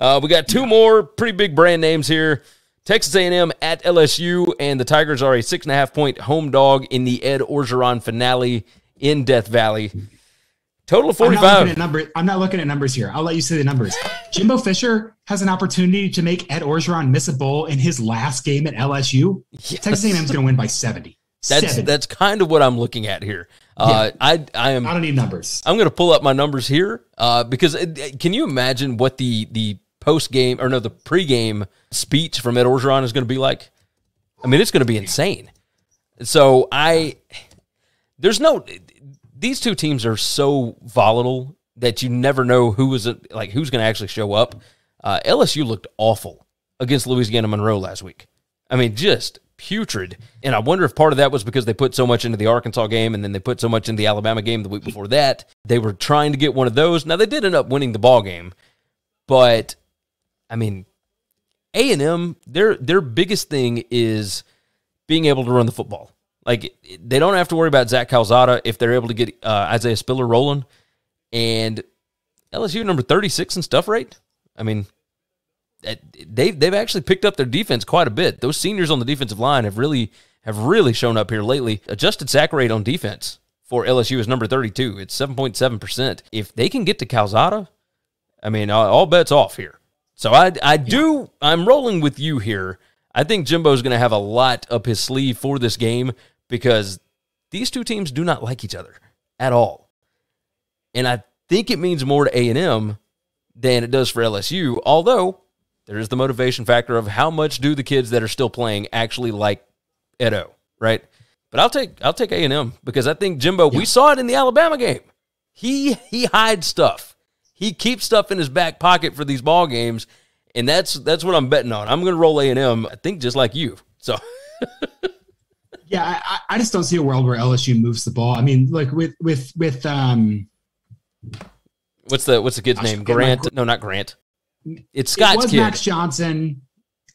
Uh, we got two more pretty big brand names here. Texas A&M at LSU, and the Tigers are a six and a half point home dog in the Ed Orgeron finale in Death Valley. Total of I'm not, 45. number, I'm not looking at numbers here. I'll let you see the numbers. Jimbo Fisher has an opportunity to make Ed Orgeron miss a bowl in his last game at LSU. Texas A&M is going to win by 70. That's 70. that's kind of what I'm looking at here. Uh, I I am I don't need numbers. I'm going to pull up my numbers here uh, because it, can you imagine what the the post game or no the pregame speech from Ed Orgeron is going to be like? I mean, it's going to be insane. So I there's no these two teams are so volatile that you never know who is like who's going to actually show up. Uh, LSU looked awful against Louisiana Monroe last week. I mean, just putrid. And I wonder if part of that was because they put so much into the Arkansas game and then they put so much in the Alabama game the week before that. They were trying to get one of those. Now they did end up winning the ball game, but I mean, A and M their their biggest thing is being able to run the football. Like they don't have to worry about Zach Calzada if they're able to get uh, Isaiah Spiller rolling. And LSU number thirty six in stuff rate. I mean, they've they've actually picked up their defense quite a bit. Those seniors on the defensive line have really have really shown up here lately. Adjusted sack rate on defense for LSU is number 32. It's 7.7%. If they can get to Calzada, I mean, all bets off here. So I I do I'm rolling with you here. I think Jimbo's going to have a lot up his sleeve for this game because these two teams do not like each other at all. And I think it means more to A&M than it does for LSU, although there is the motivation factor of how much do the kids that are still playing actually like Edo, right? But I'll take I'll take A&M because I think Jimbo, we saw it in the Alabama game. He he hides stuff. He keeps stuff in his back pocket for these ball games, and that's that's what I'm betting on. I'm going to roll A&M, I think just like you. So Yeah, I, I just don't see a world where LSU moves the ball. I mean, like with with with um, what's the what's the kid's name? forget my- Grant? No, not Grant. It's it Scott's was kid. Max Johnson,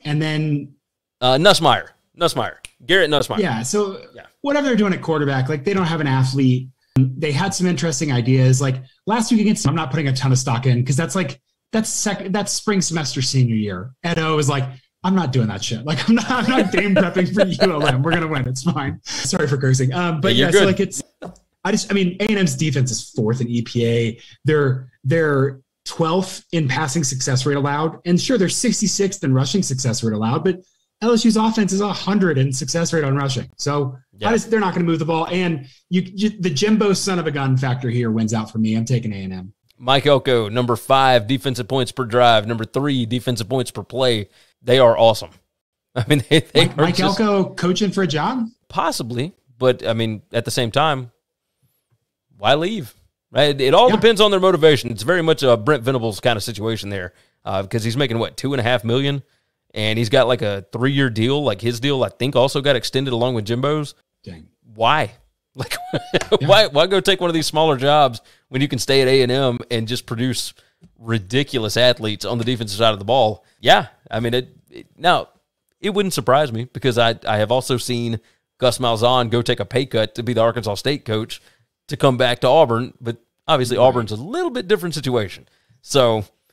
and then Uh, Nussmeier. Nussmeier. Garrett Nussmeier. yeah. So Yeah. whatever they're doing at quarterback, like they don't have an athlete. They had some interesting ideas. Like last week against, I'm not putting a ton of stock in because that's like that's second that's spring semester senior year. Edo is like, I'm not doing that shit. Like I'm not I'm not game prepping for ULM. We're gonna win. It's fine. Sorry for cursing. Um, but you're yeah, so like it's I just I mean A&M's defense is fourth in EPA. They're they're 12th in passing success rate allowed. And sure, they're 66th in rushing success rate allowed, but LSU's offense is 100 in success rate on rushing. So Yeah. They're not going to move the ball. And you, you, the Jimbo son of a gun factor here wins out for me. I'm taking A&M. Mike Elko, number five, defensive points per drive. Number three, defensive points per play. They are awesome. I mean, they, they Mike, are Mike just- Elko coaching for a job? possibly, but I mean, at the same time, why leave? Right? It all Yeah. depends on their motivation. It's very much a Brent Venables kind of situation there, uh, because he's making what two and a half million, and he's got like a three-year deal. Like his deal, I think, also got extended along with Jimbo's. Dang. why? Like, why why go take one of these smaller jobs when you can stay at A and M and just produce ridiculous athletes on the defensive side of the ball? Yeah, I mean it. it now, it wouldn't surprise me because I I have also seen Gus Malzahn go take a pay cut to be the Arkansas State coach to come back to Auburn, but obviously Auburn's a little bit different situation. So